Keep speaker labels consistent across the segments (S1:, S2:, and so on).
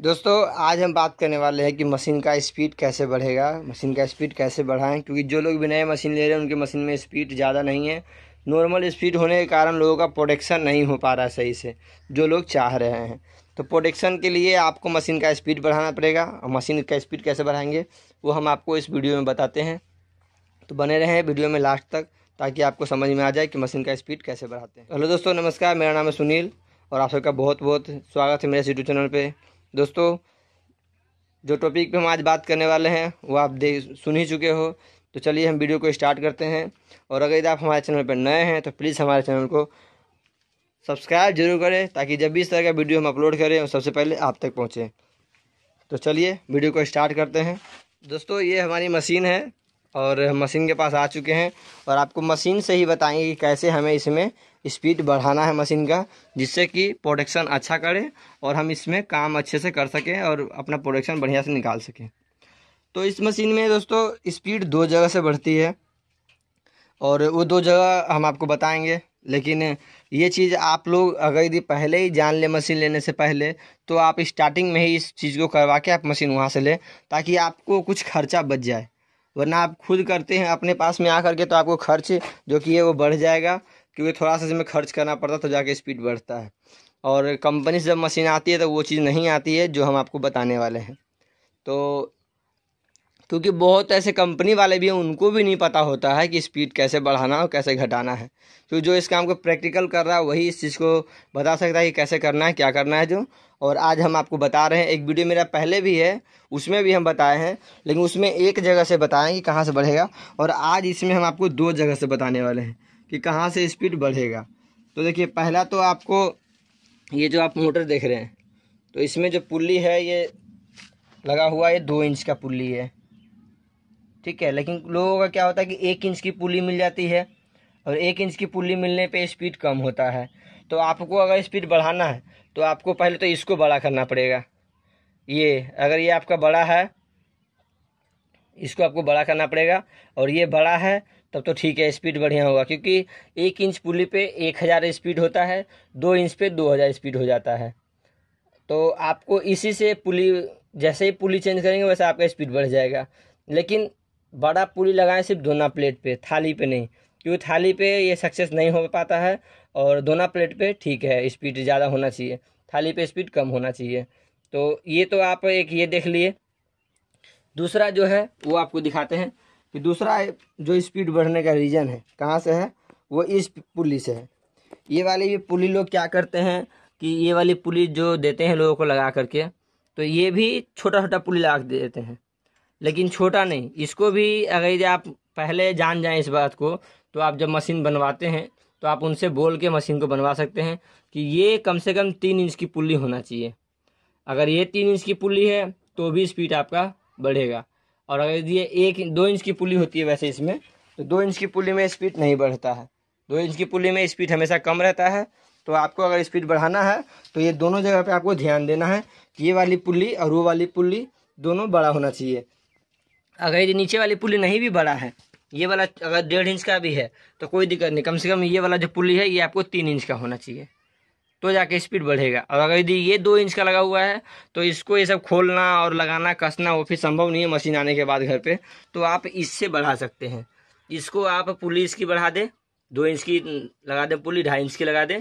S1: दोस्तों, आज हम बात करने वाले हैं कि मशीन का स्पीड कैसे बढ़ेगा, मशीन का स्पीड कैसे बढ़ाएँ, क्योंकि जो लोग भी नए मशीन ले रहे हैं, उनके मशीन में स्पीड ज़्यादा नहीं है। नॉर्मल स्पीड होने के कारण लोगों का प्रोडक्शन नहीं हो पा रहा है सही से, जो लोग चाह रहे हैं। तो प्रोडक्शन के लिए आपको मशीन का स्पीड बढ़ाना पड़ेगा। और मशीन का स्पीड कैसे बढ़ाएँगे, वो हम आपको इस वीडियो में बताते हैं। तो बने रहें वीडियो में लास्ट तक, ताकि आपको समझ में आ जाए कि मशीन का स्पीड कैसे बढ़ाते हैं। हेलो दोस्तों, नमस्कार, मेरा नाम है सुनील, और आप सबका बहुत बहुत स्वागत है मेरे यूट्यूब चैनल पे। दोस्तों, जो टॉपिक पे हम आज बात करने वाले हैं, वो आप देख सुन ही चुके हो। तो चलिए हम वीडियो को स्टार्ट करते हैं। और अगर यदि आप हमारे चैनल पर नए हैं तो प्लीज़ हमारे चैनल को सब्सक्राइब ज़रूर करें, ताकि जब भी इस तरह का वीडियो हम अपलोड करें वो सबसे पहले आप तक पहुँचें। तो चलिए वीडियो को स्टार्ट करते हैं। दोस्तों, ये हमारी मशीन है, और मशीन के पास आ चुके हैं। और आपको मशीन से ही बताएँगे कि कैसे हमें इसमें स्पीड बढ़ाना है मशीन का, जिससे कि प्रोडक्शन अच्छा करे और हम इसमें काम अच्छे से कर सकें और अपना प्रोडक्शन बढ़िया से निकाल सकें। तो इस मशीन में दोस्तों, स्पीड दो जगह से बढ़ती है और वो दो जगह हम आपको बताएँगे, लेकिन ये चीज़ आप लोग अगर यदि पहले ही जान ले मशीन लेने से पहले तो आप स्टार्टिंग में ही इस चीज़ को करवा के आप मशीन वहाँ से लें, ताकि आपको कुछ खर्चा बच जाए। वरना आप खुद करते हैं, अपने पास में आ करके तो आपको खर्च जो कि है वो बढ़ जाएगा। क्योंकि थोड़ा सा इसमें खर्च करना पड़ता तो जाके स्पीड बढ़ता है। और कंपनी से जब मशीन आती है तो वो चीज़ नहीं आती है, जो हम आपको बताने वाले हैं। तो क्योंकि बहुत ऐसे कंपनी वाले भी हैं, उनको भी नहीं पता होता है कि स्पीड कैसे बढ़ाना और कैसे घटाना है। तो जो इस काम को प्रैक्टिकल कर रहा है, वही इस चीज़ को बता सकता है कि कैसे करना है, क्या करना है जो। और आज हम आपको बता रहे हैं, एक वीडियो मेरा पहले भी है, उसमें भी हम बताए हैं, लेकिन उसमें एक जगह से बताएँ कि कहाँ से बढ़ेगा। और आज इसमें हम आपको दो जगह से बताने वाले हैं। कि कहाँ से स्पीड बढ़ेगा। तो देखिए, पहला तो आपको ये जो आप मोटर देख रहे हैं तो इसमें जो पुल्ली है, ये लगा हुआ है, दो इंच का पुल्ली है। ठीक है, लेकिन लोगों का क्या होता है कि एक इंच की पुली मिल जाती है और एक इंच की पुली मिलने पे स्पीड कम होता है। तो आपको अगर स्पीड बढ़ाना है तो आपको पहले तो इसको बड़ा करना पड़ेगा। ये, अगर ये आपका बड़ा है, इसको आपको बड़ा करना पड़ेगा और ये बड़ा है तब तो ठीक है, स्पीड बढ़िया होगा, क्योंकि एक इंच पुली पे एक हज़ार स्पीड होता है, दो इंच पे दो हज़ार स्पीड हो जाता है। तो आपको इसी से पुली, जैसे ही पुली चेंज करेंगे, वैसे आपका स्पीड बढ़ जाएगा। लेकिन बड़ा पुली लगाएँ सिर्फ़ दोना प्लेट पे, थाली पे नहीं, क्योंकि थाली पे ये सक्सेस नहीं हो पाता है, और दोना प्लेट पे ठीक है, स्पीड ज़्यादा होना चाहिए, थाली पे स्पीड कम होना चाहिए। तो ये तो आप एक ये देख लिए। दूसरा जो है, वो आपको दिखाते हैं। कि दूसरा जो स्पीड बढ़ने का रीज़न है, कहाँ से है? वो इस पुली से है। ये वाली ये पुली लोग क्या करते हैं कि ये वाली पुली जो देते हैं लोगों को लगा करके तो ये भी छोटा छोटा पुली लगा देते हैं। लेकिन छोटा नहीं, इसको भी अगर आप पहले जान जाएँ इस बात को तो आप जब मशीन बनवाते हैं तो आप उनसे बोल के मशीन को बनवा सकते हैं कि ये कम से कम तीन इंच की पुल्ली होना चाहिए। अगर ये तीन इंच की पुल्ली है तो भी स्पीड आपका बढ़ेगा। और अगर ये एक, दो इंच की पुली होती है वैसे इसमें तो दो इंच की पुली में स्पीड नहीं बढ़ता है। दो इंच की पुली में स्पीड हमेशा कम रहता है। तो आपको अगर स्पीड बढ़ाना है तो ये दोनों जगह पे आपको ध्यान देना है कि ये वाली पुल्ली और वो वाली पुल्ली दोनों बड़ा होना चाहिए। अगर ये नीचे वाली पुली नहीं भी बड़ा है, ये वाला अगर डेढ़ इंच का भी है तो कोई दिक्कत नहीं। कम से कम ये वाला जो पुली है, ये आपको तीन इंच का होना चाहिए। तो जाके स्पीड बढ़ेगा। और अगर यदि ये दो इंच का लगा हुआ है तो इसको ये सब खोलना और लगाना, कसना, वो फिर संभव नहीं है मशीन आने के बाद घर पे। तो आप इससे बढ़ा सकते हैं। इसको आप पुली इसकी बढ़ा दें। दो इंच की लगा दें पुली, ढाई इंच की लगा दें।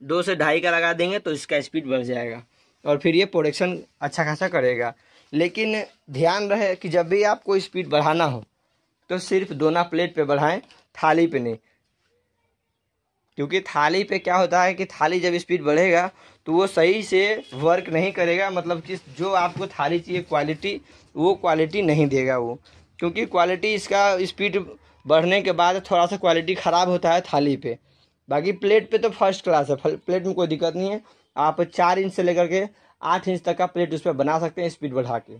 S1: दो से ढाई का लगा देंगे तो इसका स्पीड बढ़ जाएगा। और फिर ये प्रोडक्शन अच्छा खासा करेगा। लेकिन ध्यान रहे कि जब भी आपको स्पीड बढ़ाना हो तो सिर्फ़ दोना प्लेट पे बढ़ाएँ, थाली पे नहीं। क्योंकि थाली पे क्या होता है कि थाली जब स्पीड बढ़ेगा तो वो सही से वर्क नहीं करेगा मतलब कि जो आपको थाली चाहिए क्वालिटी वो क्वालिटी नहीं देगा वो। क्योंकि क्वालिटी इसका स्पीड बढ़ने के बाद थोड़ा सा क्वालिटी ख़राब होता है थाली पे। बाकी प्लेट पे तो फ़र्स्ट क्लास है प्लेट में कोई दिक्कत नहीं है। आप चार इंच से लेकर के आठ इंच तक का प्लेट उस पर बना सकते हैं स्पीड बढ़ा के।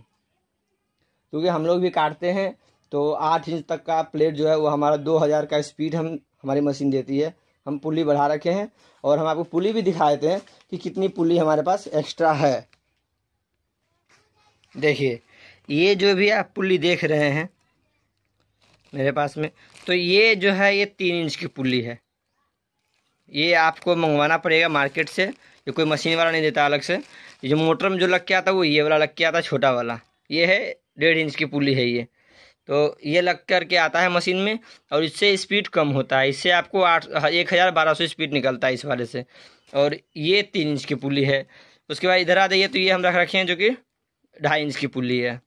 S1: क्योंकि हम लोग भी काटते हैं तो आठ इंच तक का प्लेट जो है, वो हमारा दो हज़ार का स्पीड हम हमारी मशीन देती है। हम पुली बढ़ा रखे हैं और हम आपको पुली भी दिखा देते हैं कि कितनी पुली हमारे पास एक्स्ट्रा है। देखिए, ये जो भी आप पुली देख रहे हैं मेरे पास में तो ये जो है, ये तीन इंच की पुली है। ये आपको मंगवाना पड़ेगा मार्केट से, ये कोई मशीन वाला नहीं देता अलग से। ये जो मोटर में जो लग के आता है, वो ये वाला लग के आता छोटा वाला। ये है डेढ़ इंच की पुली है ये। तो ये लग करके आता है मशीन में और इससे स्पीड कम होता है। इससे आपको आठ, एक हज़ार बारह सौ स्पीड निकलता है इस वाले से। और ये तीन इंच की पुली है। उसके बाद इधर आ जाइए तो ये हम रख रखे हैं जो कि ढाई इंच की पुली है।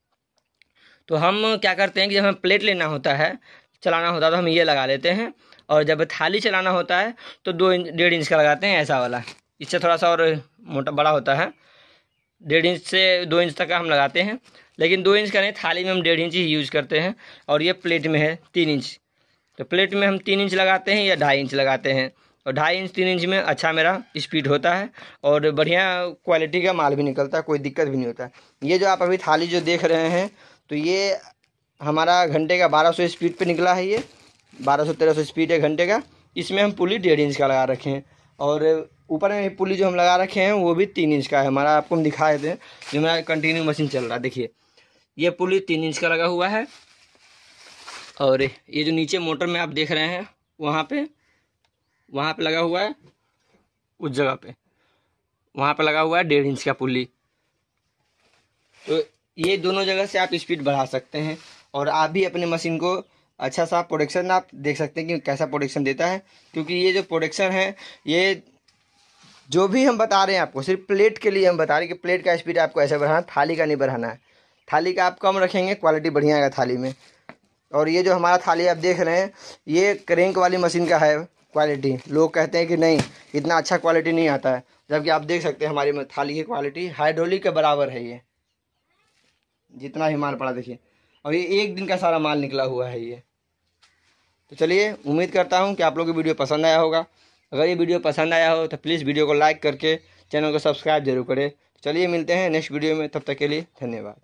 S1: तो हम क्या करते हैं कि जब हमें प्लेट लेना होता है, चलाना होता है तो हम ये लगा लेते हैं। और जब थाली चलाना होता है तो दो इंच, डेढ़ इंच का लगाते हैं, ऐसा वाला। इससे थोड़ा सा और मोटा, बड़ा होता है। डेढ़ इंच से दो इंच तक का हम लगाते हैं, लेकिन दो इंच का नहीं, थाली में हम डेढ़ इंच ही यूज़ करते हैं, और ये प्लेट में है तीन इंच। तो प्लेट में हम तीन इंच लगाते हैं या ढाई इंच लगाते हैं? और ढाई इंच, तीन इंच में अच्छा मेरा स्पीड होता है, और बढ़िया क्वालिटी का माल भी निकलता है, कोई दिक्कत भी नहीं होता ये जो आप अभी थाली जो देख रहे हैं तो ये हमारा घंटे का बारह स्पीड पे निकला है ये, बारह सौ स्पीड है घंटे का। इसमें हम पुली डेढ़ इंच का लगा रखे हैं। और ऊपर में पुली जो हम लगा रखे हैं, वो भी तीन इंच का है। हमारा आपको हम दिखा देते हैं जो हमारा कंटिन्यू मशीन चल रहा है। देखिए, ये पुली तीन इंच का लगा हुआ है। और ये जो नीचे मोटर में आप देख रहे हैं, वहाँ पे वहाँ पे लगा हुआ है, उस जगह पे। वहाँ पे लगा हुआ है डेढ़ इंच का पुली। तो ये दोनों जगह से आप स्पीड बढ़ा सकते हैं। और आप भी अपने मशीन को अच्छा सा प्रोडक्शन आप देख सकते हैं कि कैसा प्रोडक्शन देता है, क्योंकि ये जो प्रोडक्शन है, ये जो भी हम बता रहे हैं आपको, सिर्फ़ प्लेट के लिए हम बता रहे हैं कि प्लेट का स्पीड आपको ऐसे बढ़ाना, थाली का नहीं बढ़ाना है। थाली का आप कम रखेंगे क्वालिटी बढ़िया आएगा थाली में। और ये जो हमारा थाली आप देख रहे हैं, ये क्रेंक वाली मशीन का है क्वालिटी लोग कहते हैं कि नहीं, इतना अच्छा क्वालिटी नहीं आता है। जबकि आप देख सकते हैं हमारी थाली की क्वालिटी हाइड्रोलिक के बराबर है ये। जितना ही माल पड़ा देखिए। और ये एक दिन का सारा माल निकला हुआ है ये। तो चलिए, उम्मीद करता हूँ कि आप लोग को वीडियो पसंद आया होगा। अगर ये वीडियो पसंद आया हो तो प्लीज़ वीडियो को लाइक करके चैनल को सब्सक्राइब ज़रूर करें। चलिए, मिलते हैं नेक्स्ट वीडियो में, तब तक के लिए धन्यवाद।